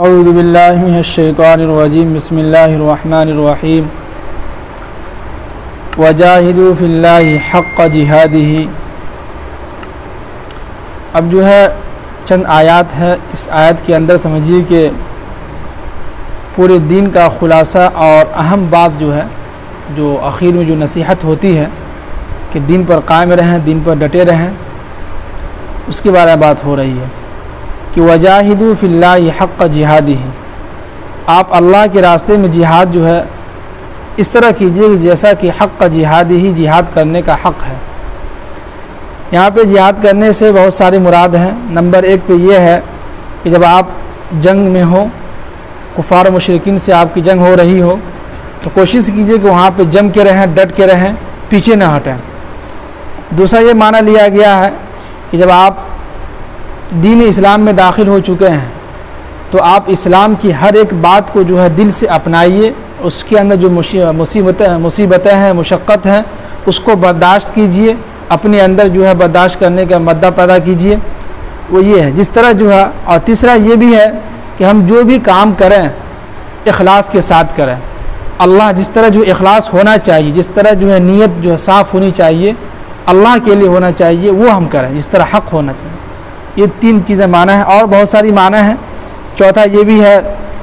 अज़बिल्लिनशैतरजीम बसमीम फ़िल्लाहि हक़ जिहादी अब जो है, चंद आयत है। इस आयत के अंदर समझिए कि पूरे दिन का ख़ुलासा और अहम बात जो है, जो आखिर में जो नसीहत होती है कि दिन पर कायम रहें, दिन पर डटे रहें, उसके बारे में बात हो रही है। कि वजाहिदु फ़िल्ला हक़ जिहादी ही आप अल्लाह के रास्ते में जिहाद जो है, इस तरह कीजिए जैसा कि हक़ जिहादी ही जिहाद करने का हक़ है। यहाँ पे जिहाद करने से बहुत सारे मुराद हैं। नंबर एक पे ये है कि जब आप जंग में हो, कुफ़ार मशरकिन से आपकी जंग हो रही हो तो कोशिश कीजिए कि वहाँ पे जम के रहें, डट के रहें, पीछे ना हटें। दूसरा ये माना लिया गया है कि जब आप दीन इस्लाम में दाखिल हो चुके हैं तो आप इस्लाम की हर एक बात को जो है दिल से अपनाइए, उसके अंदर जो मुसीबतें मुसीबतें हैं, मुशक्क़त हैं, उसको बर्दाश्त कीजिए, अपने अंदर जो है बर्दाश्त करने का मद्दा पैदा कीजिए। वो ये है, जिस तरह जो है, और तीसरा ये भी है कि हम जो भी काम करें अखलास के साथ करें। अल्लाह जिस तरह जो अखलास होना चाहिए, जिस तरह जो है नीयत जो है साफ़ होनी चाहिए, अल्लाह के लिए होना चाहिए, वो हम करें, जिस तरह हक़ होना चाहिए। ये तीन चीज़ें माना है और बहुत सारी माना है। चौथा ये भी है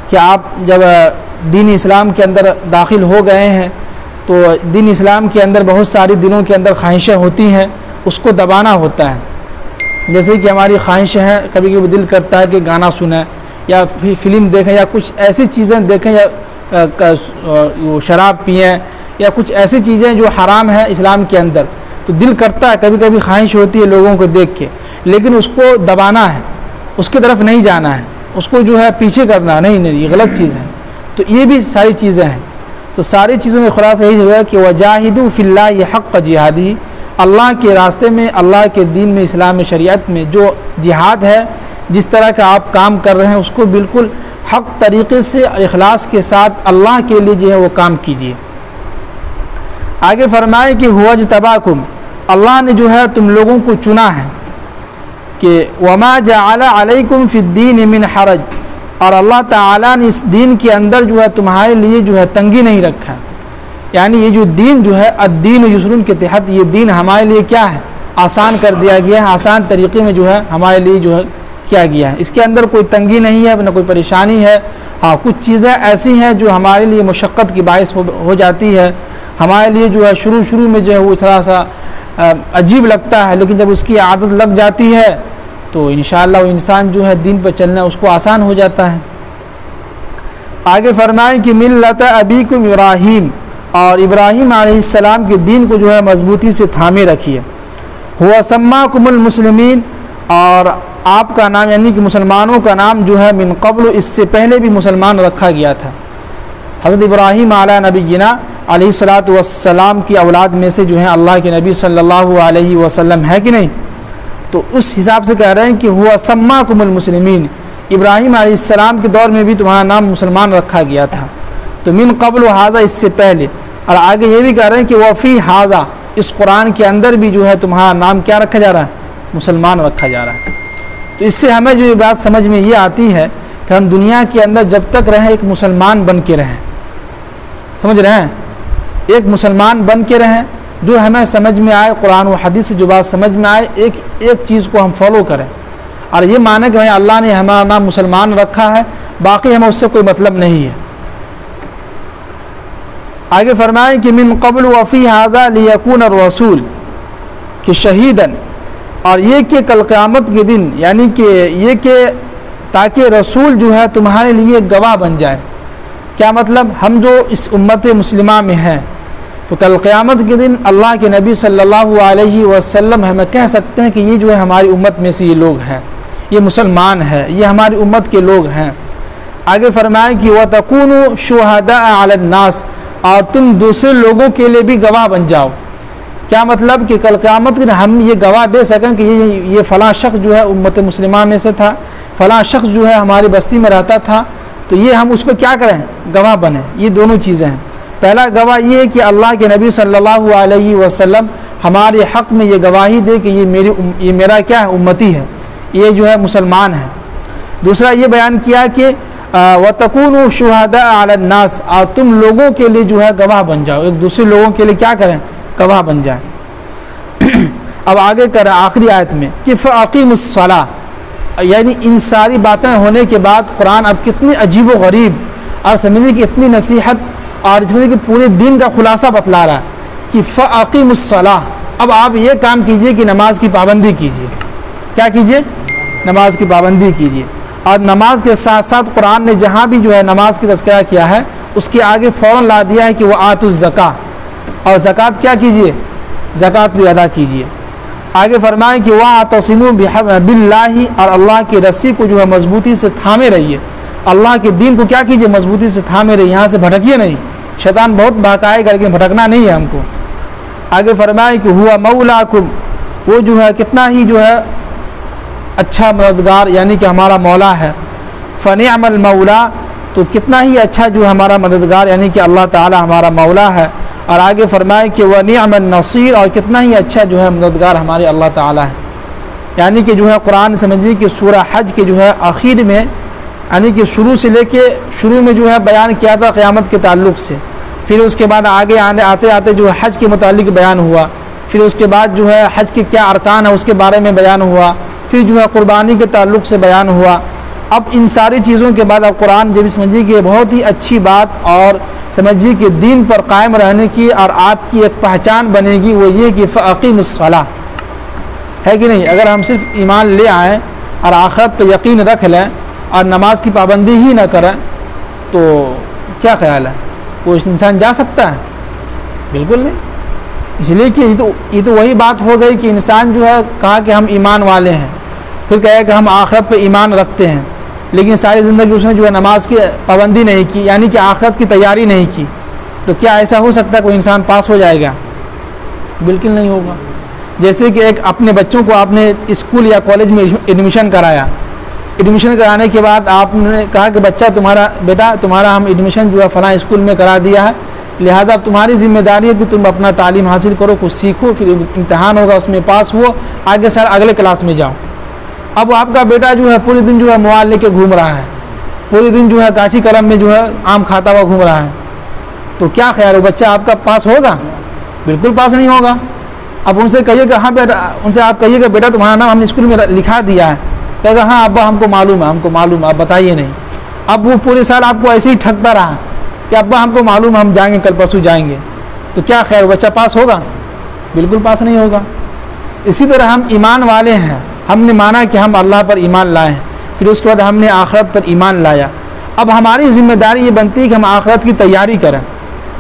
कि आप जब दीन इस्लाम के अंदर दाखिल हो गए हैं तो दीन इस्लाम के अंदर बहुत सारी दिनों के अंदर ख्वाहिशें होती हैं, उसको दबाना होता है। जैसे कि हमारी ख्वाहिशें हैं, कभी कभी दिल करता है कि गाना सुने, या फिर फ़िल्म देखें, या कुछ ऐसी चीज़ें देखें, या शराब पिए, या कुछ ऐसी चीज़ें जो हराम है इस्लाम के अंदर। तो दिल करता है, कभी कभी ख्वाहिश होती है लोगों को देख के। लेकिन उसको दबाना है, उसकी तरफ़ नहीं जाना है, उसको जो है पीछे करना नहीं नहीं, ये गलत चीज़ है। तो ये भी सारी चीज़ें हैं। तो सारी चीज़ों में खुलासा यही होगा कि वजाहिदु फ़िल्ला ये हक़ जिहादी, अल्लाह के रास्ते में, अल्लाह के दीन में, इस्लाम में शरीयत में जो जिहाद है, जिस तरह का आप काम कर रहे हैं, उसको बिल्कुल हक़ तरीके से अखलास के साथ अल्लाह के लिए जो है वो काम कीजिए। आगे फरमाए कि हुआ तबाकुम, अल्लाह ने जो है तुम लोगों को चुना है। कि वमा जालकुम फ़िद्दीन मिन हरज। और अल्लाह ताला ने इस दीन के अंदर जो है तुम्हारे लिए जो है तंगी नहीं रखा। यानी ये जो दीन जो है अद्दीन यसरून के तहत ये दीन हमारे लिए क्या है? आसान कर दिया गया है आसान तरीके में जो है हमारे लिए जो है किया गया है। इसके अंदर कोई तंगी नहीं है ना कोई परेशानी है। हाँ कुछ चीज़ें ऐसी हैं जो हमारे लिए मशक्क़त की बायस हो, हो जाती है। हमारे लिए जो है शुरू शुरू में जो है वो थोड़ा सा अजीब लगता है, लेकिन जब उसकी आदत लग जाती है तो इन वो इंसान जो है दिन पर चलना उसको आसान हो जाता है। आगे फरमाएँ कि मिल लता अबी अबीकुम इब्राहिम, और इब्राहिम आसमाम के दीन को जो है मजबूती से थामे रखिए। हुआ सम्मा कुमुल और आपका नाम यानी कि मुसलमानों का नाम जो है मिन कबल, इससे पहले भी मुसलमान रखा गया था। हज़रत इब्राहिम आला नबीना सलाम की औलाद में से जो है अल्लाह के नबी सल्लल्लाहु अलैहि वसल्लम है कि नहीं? तो उस हिसाब से कह रहे हैं कि हुआ सम्मा कुमुल मुसलमिन। इब्राहिम आसमाम के दौर में भी तुम्हारा नाम मुसलमान रखा गया था। तो मिन कबल हाजा, इससे पहले। और आगे ये भी कह रहे हैं कि वफ़ी हाजा, इस कुरान के अंदर भी जो है तुम्हारा नाम क्या रखा जा रहा है? मुसलमान रखा जा रहा है। तो इससे हमें जो ये बात समझ में ये आती है कि हम दुनिया के अंदर जब तक रहें, एक मुसलमान बन के रहें। समझ रहे हैं? एक मुसलमान बन के रहें, जो हमें समझ में आए, कुरान व हदीस से जो बात समझ में आए, एक एक चीज़ को हम फॉलो करें। और ये माने कि भाई अल्लाह ने हमारा नाम मुसलमान रखा है, बाकी हमें उससे कोई मतलब नहीं है। आगे फरमाएँ कि मिन कबल वफ़ी हाजा लियकून रसूल, कि शहीदन। और ये कि कल क़्यामत के दिन, यानी कि ये कि ताकि रसूल जो है तुम्हारे लिए गवाह बन जाए। क्या मतलब? हम जो इस उम्मत मुस्लिमा में हैं तो कल क़्यामत के दिन अल्लाह के नबी सल्लल्लाहु अलैहि वसल्लम हमें कह सकते हैं कि ये जो है हमारी उम्मत में से ये लोग हैं। ये मुसलमान है, ये हमारी उम्मत के लोग हैं। आगे फरमाएँ कि वह तकून शहदा नास, और तुम दूसरे लोगों के लिए भी गवाह बन जाओ। क्या मतलब कि कल क़्यामत दिन हम ये गवाह दे सकें कि ये ये फ़लाँ शख्स जो है उम्मत मुस्लिमा में से था, फ़लाँ शख्स जो है हमारी बस्ती में रहता था तो ये हम उस पर क्या करें? गवाह बने। ये दोनों चीज़ें हैं। पहला गवाह ये है कि अल्लाह के नबी सल्लल्लाहु अलैहि वसल्लम हमारे हक़ में ये गवाही दे कि ये मेरी ये मेरा क्या है? उम्मती है। ये जो है मुसलमान है। दूसरा ये बयान किया कि व तकून शहदानास और तुम लोगों के लिए जो है गवाह बन जाओ। एक दूसरे लोगों के लिए क्या करें? गवाह बन जाए। अब आगे कर आखिरी आयत में, कि फ़ाकीमसला यानी इन सारी बातें होने के बाद कुरान अब कितनी अजीब व गरीब, और समझिए कि इतनी नसीहत और इसमें कि पूरे दिन का खुलासा बतला रहा है कि फ़ाकीमसला अब आप ये काम कीजिए कि नमाज़ की पाबंदी कीजिए। क्या कीजिए? नमाज़ की पाबंदी कीजिए। और नमाज़ के साथ साथ कुरान ने जहाँ भी जो है नमाज़ की तस्करा किया है, उसके आगे फ़ौर ला दिया है कि वह आतुज़क़ा और ज़क़़त क्या कीजिए? ज़क़़त भी अदा कीजिए। आगे फरमाएँ कि वह तस्म बिल्लाही, और अल्लाह की रस्सी को जो है मजबूती से थामे रहिए। अल्लाह के दिन को क्या कीजिए? मजबूती से थामे रहिए यहाँ से भटकिए नहीं। शैतान बहुत बहकाएगा लेकिन भटकना नहीं है हमको। आगे फरमाएँ कि हुआ मऊलाकुम वो जो है कितना ही जो है अच्छा मददगार, यानी कि हमारा मौला है। फ़न अमल मौला तो कितना ही अच्छा जो हमारा मददगार, यानी कि अल्लाह ताला हमारा मौला है। और आगे फरमाए कि वह नियमन नसीर, और कितना ही अच्छा जो है मददगार हमारे अल्लाह ताला है। यानी कि जो है कुरान समझिए कि सूरह हज के जो है आखिर में यानी कि शुरू से लेके शुरू में जो है बयान किया था क़्यामत के ताल्लुक़ से, फिर उसके बाद आगे आने, आते आते जो है हज के मुतालिक बयान हुआ, फिर उसके बाद जो है हज के क्या अरकान है उसके बारे में बयान हुआ, फिर जो है क़ुरबानी के ताल्लुक़ से बयान हुआ। अब इन सारी चीज़ों के बाद अब कुरान जब समझिए कि बहुत ही अच्छी बात और समझिए कि दीन पर कायम रहने की और आपकी एक पहचान बनेगी वो ये कि फ़कीमसला है कि नहीं? अगर हम सिर्फ़ ईमान ले आएँ और आखरत पर यकीन रख लें और नमाज़ की पाबंदी ही ना करें तो क्या ख्याल है? वो इंसान जा सकता है? बिल्कुल नहीं। इसलिए कि ये तो ये तो वही बात हो गई कि इंसान जो है कहा कि हम ईमान वाले हैं, फिर कहे कि हम आखिरत पे ईमान रखते हैं, लेकिन सारी ज़िंदगी उसने जो है नमाज़ की पाबंदी नहीं की, यानी कि आखिरत की तैयारी नहीं की तो क्या ऐसा हो सकता है कोई इंसान पास हो जाएगा? बिल्कुल नहीं होगा। जैसे कि एक अपने बच्चों को आपने स्कूल या कॉलेज में एडमिशन कराया एडमिशन कराने के बाद आपने कहा कि बच्चा तुम्हारा, बेटा तुम्हारा हम एडमिशन जो है फ़लाँ स्कूल में करा दिया है। लिहाजा अब तुम्हारी ज़िम्मेदारी है कि तुम अपना तालीम हासिल करो, कुछ सीखो, फिर इम्तहान होगा, उसमें पास हुआ। आगे सर, अगले क्लास में जाओ। अब आपका बेटा जो है पूरे दिन जो है मोबाइल लेके घूम रहा है। पूरे दिन जो है काशी करम में जो है आम खाता हुआ घूम रहा है। तो क्या ख्याल है, बच्चा आपका पास होगा? बिल्कुल पास नहीं होगा। अब उनसे कहिएगा हाँ बेटा, उनसे आप कहिएगा बेटा तुम्हारा नाम हमने स्कूल में लिखा दिया है। कहेगा हाँ अब्बा, हमको मालूम है, हमको मालूम है, आप बताइए नहीं। अब वो पूरे साल आपको ऐसे ही ठगता रहा कि, अब्बा, हमको मालूम है, हम जाएँगे, कल परसों जाएँगे। तो क्या खैर बच्चा पास होगा? बिल्कुल पास नहीं होगा। इसी तरह हम ईमान वाले हैं। हमने माना कि हम अल्लाह पर ईमान लाए हैं। फिर उसके बाद हमने आखरत पर ईमान लाया। अब हमारी ज़िम्मेदारी ये बनती है कि हम आखरत की तैयारी करें।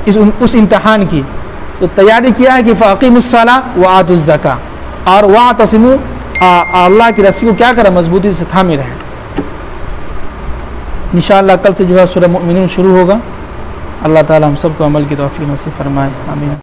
इस उस इम्तहान की। तो तैयारी किया है कि फ़ाकीमसला व आतुज़ा और वाह तस्मू अल्लाह की रस्सी को क्या करें? मजबूती से थामे रहें। इन कल से जो है सुरह शुरू होगा। अल्लाह ताला हम सबको अमल की तोफ़ी नसीब फरमाए। आमीन।